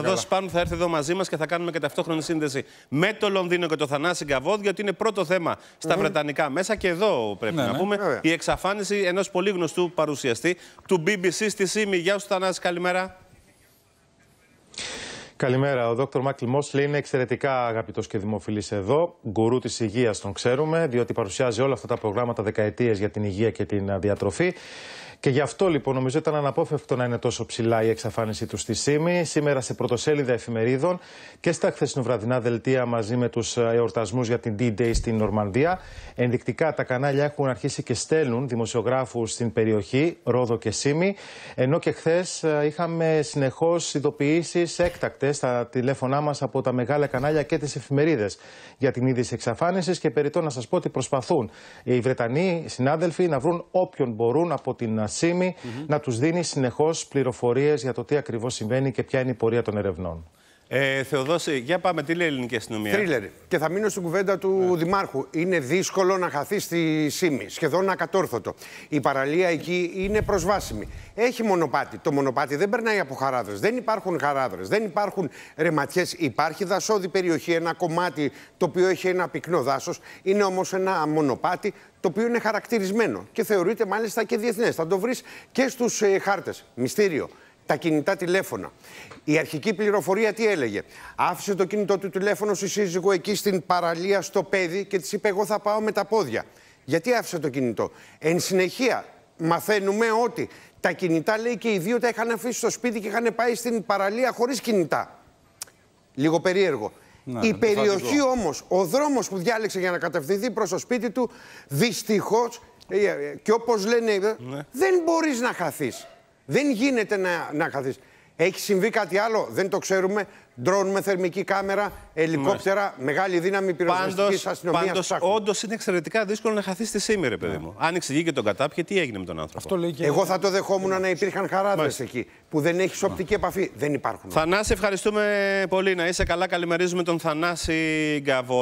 Θεοδόση Πάνου θα έρθει εδώ μαζί μας και θα κάνουμε και ταυτόχρονη σύνδεση με το Λονδίνο και το Θανάση Γκαβόδ, γιατί είναι πρώτο θέμα στα Βρετανικά μέσα. Και εδώ πρέπει Ναι, να ναι. πούμε Βέβαια. η εξαφάνιση ενός πολύ γνωστού παρουσιαστή του BBC στη ΣΥΜΗ. Γεια σου, Θανάση, καλημέρα. Καλημέρα. Ο Δόκτωρ Μάικλ Μόσλι είναι εξαιρετικά αγαπητός και δημοφιλής εδώ. Γκουρού της υγείας τον ξέρουμε, διότι παρουσιάζει όλα αυτά τα προγράμματα δεκαετίες για την υγεία και την α, διατροφή. Και γι' αυτό λοιπόν νομίζω ήταν αναπόφευκτο να είναι τόσο ψηλά η εξαφάνιση τους στη ΣΥΜΗ. Σήμερα σε πρωτοσέλιδα εφημερίδων και στα χθεσινοβραδινά δελτία μαζί με τους εορτασμούς για την D-Day στην Νορμανδία. Ενδεικτικά τα κανάλια έχουν αρχίσει και στέλνουν δημοσιογράφους στην περιοχή, Ρόδο και ΣΥΜΗ. Ενώ και χθες είχαμε συνεχώς ειδοποιήσεις έκτακτες στα τηλέφωνά μας από τα μεγάλα κανάλια και τις εφημερίδες για την είδηση εξαφάνισης. Και περιττώ να σας πω ότι προσπαθούν οι Βρετανοί συνάδελφοι να βρουν όποιον μπορούν από την ΣΥΜΗ να τους δίνει συνεχώς πληροφορίες για το τι ακριβώς συμβαίνει και ποια είναι η πορεία των ερευνών. Ε, Θεοδόση, για πάμε, τι λέει η ελληνική αστυνομία; Θρίλερ. Και θα μείνω στην κουβέντα του Δημάρχου. Είναι δύσκολο να χαθεί στη ΣΥΜΗ. Σχεδόν ακατόρθωτο. Η παραλία εκεί είναι προσβάσιμη. Έχει μονοπάτι. Το μονοπάτι δεν περνάει από χαράδρες. Δεν υπάρχουν χαράδρες. Δεν υπάρχουν ρεματιές. Υπάρχει δασόδη περιοχή, ένα κομμάτι το οποίο έχει ένα πυκνό δάσος. Είναι όμως ένα μονοπάτι το οποίο είναι χαρακτηρισμένο και θεωρείται μάλιστα και διεθνές. Θα το βρεις και στους ε, χάρτες. Μυστήριο τα κινητά τηλέφωνα. Η αρχική πληροφορία τι έλεγε; Άφησε το κινητό του τηλέφωνο στη σύζυγο εκεί στην παραλία στο παιδί και της είπε: Εγώ θα πάω με τα πόδια. Γιατί άφησε το κινητό; Εν συνεχεία, μαθαίνουμε ότι τα κινητά λέει και οι δύο τα είχαν αφήσει στο σπίτι και είχαν πάει στην παραλία χωρίς κινητά. Λίγο περίεργο. Ναι, Η αντιφατικό. περιοχή όμως, ο δρόμος που διάλεξε για να κατευθυνθεί προς το σπίτι του, δυστυχώς και όπως λένε, ε, δεν μπορείς να χαθείς. Δεν γίνεται να, να χαθείς. Έχει συμβεί κάτι άλλο, δεν το ξέρουμε. Ντρόν με θερμική κάμερα, ελικόπτερα, μεγάλη δύναμη Πάντως, πυροσβεστική αστυνομίας. πάντως όντως είναι εξαιρετικά δύσκολο να χαθείς στη ΣΥΜΗ, ρε παιδί μου. Αν εξηγεί και τον κατάπιε, τι έγινε με τον άνθρωπο. Αυτό λέει και. Εγώ θα το δεχόμουν να υπήρχαν χαράδες εκεί που δεν έχεις οπτική επαφή. Δεν υπάρχουν. Θανάση, ευχαριστούμε πολύ. Να είσαι καλά. Καλημερίζουμε τον Θανάση Γκαβό.